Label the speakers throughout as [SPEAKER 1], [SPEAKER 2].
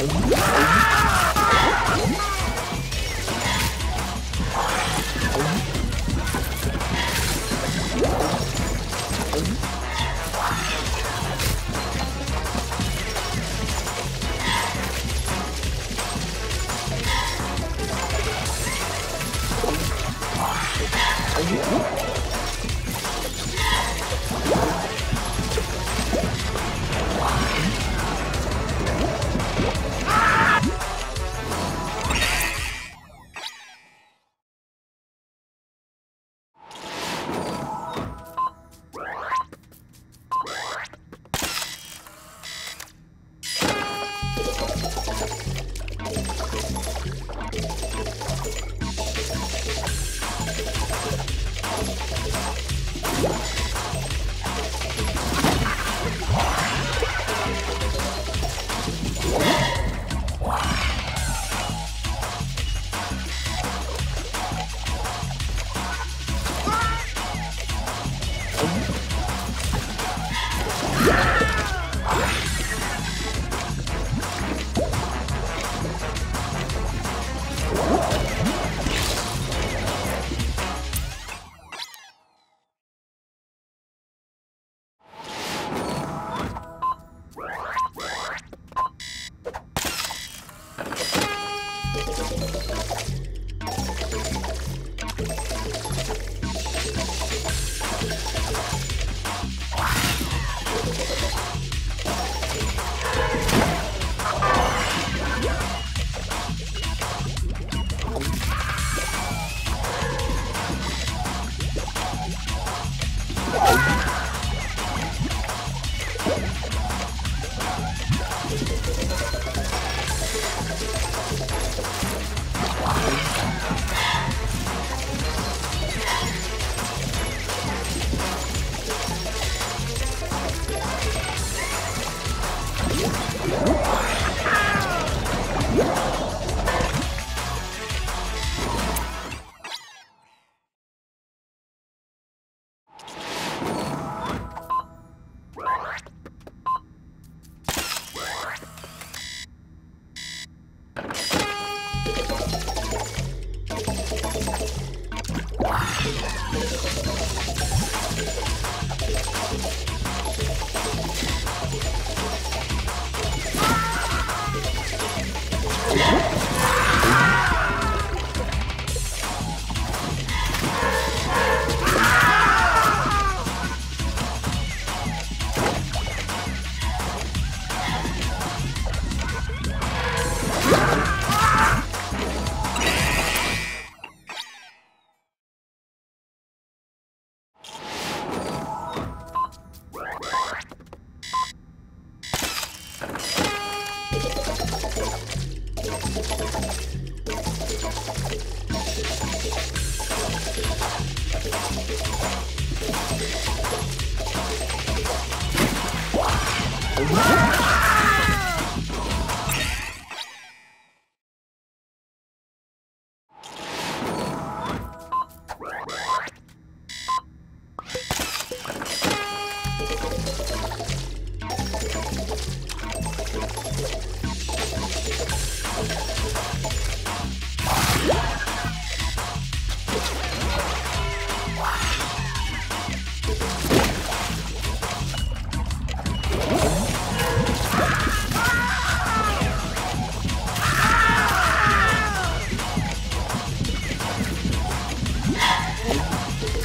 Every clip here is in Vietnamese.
[SPEAKER 1] Yeah. Yeah.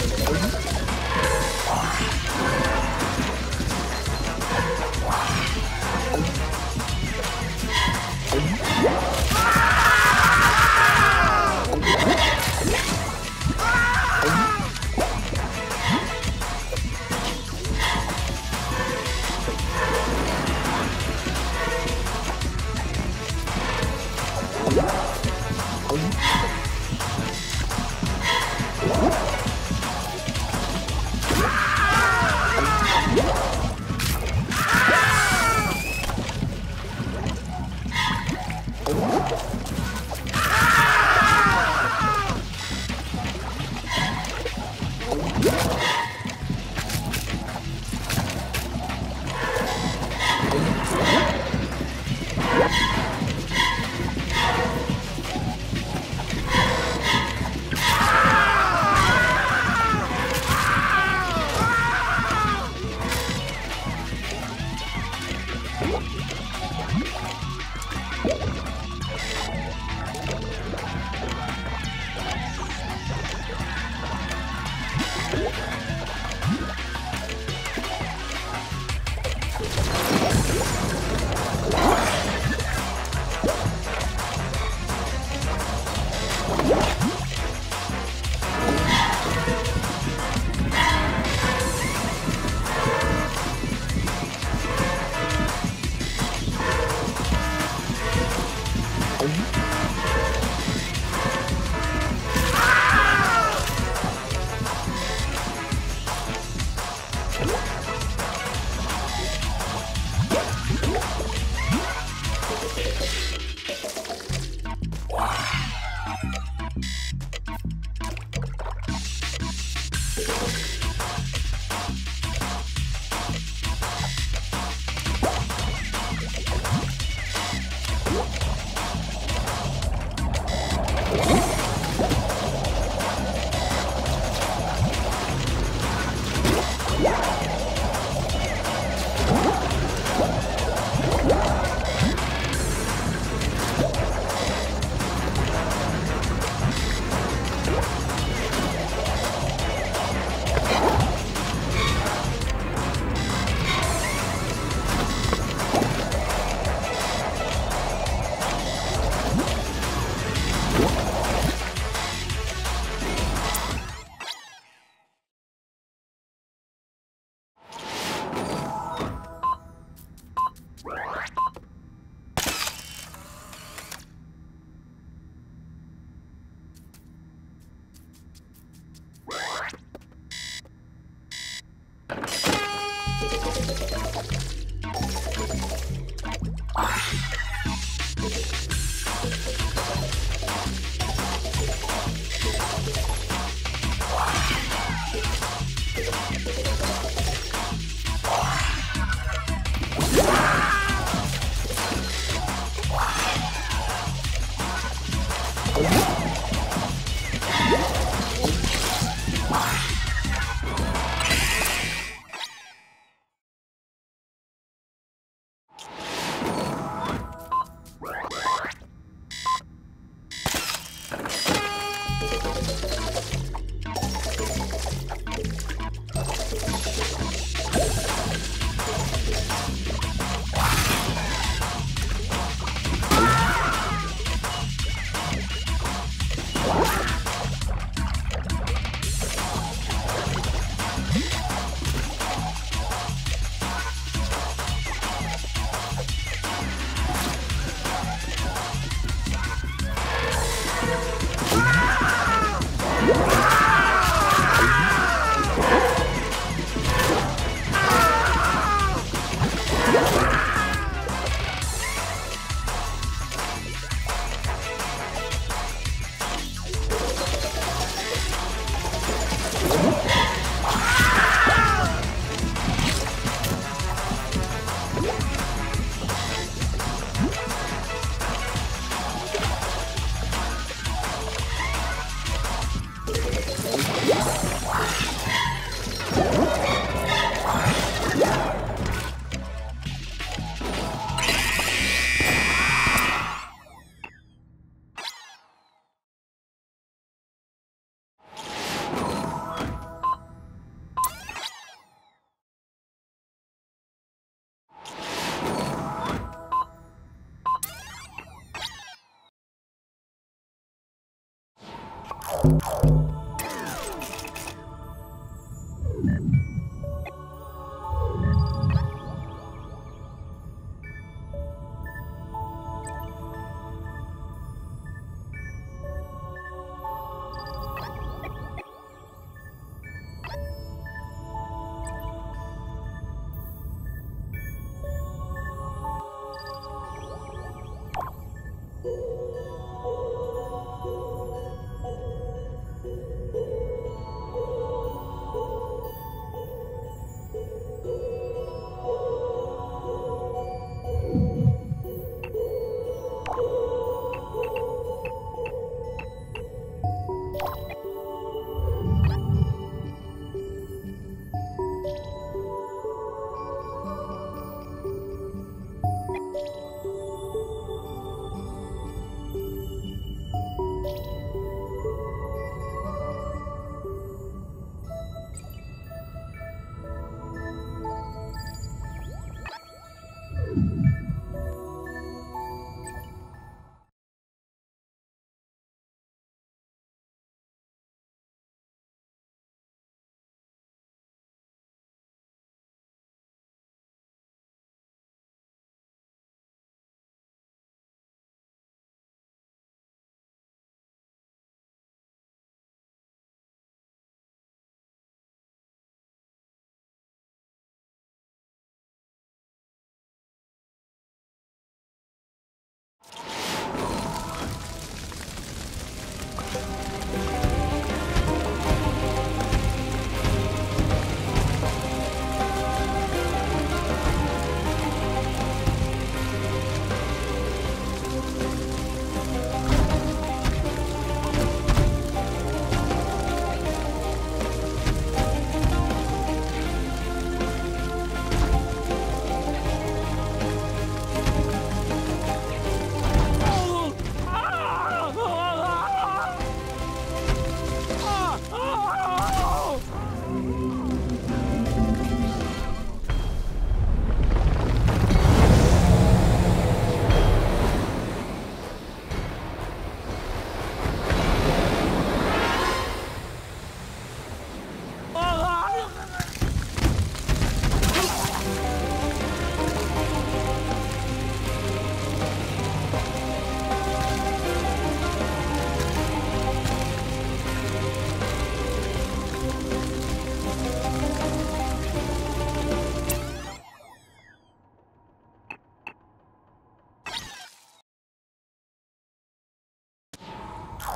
[SPEAKER 1] you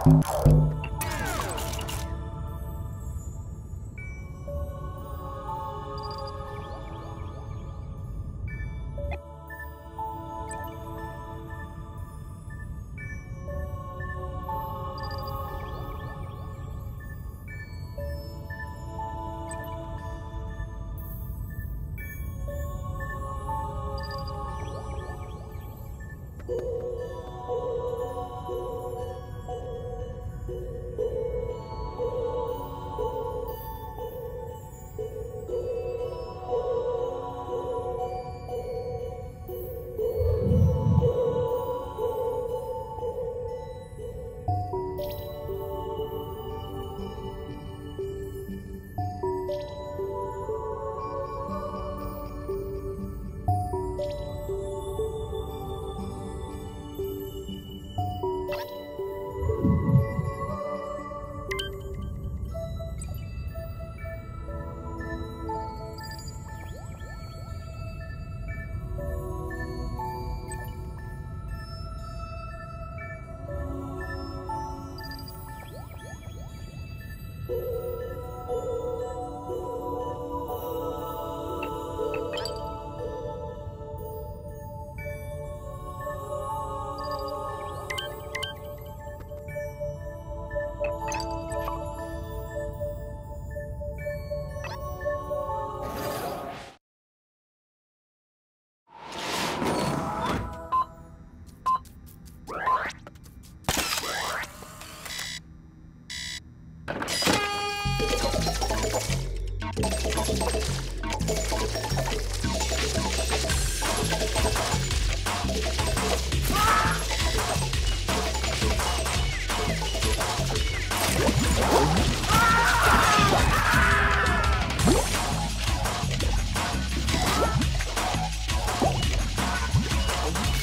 [SPEAKER 1] Thank you.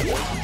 [SPEAKER 1] Yeah.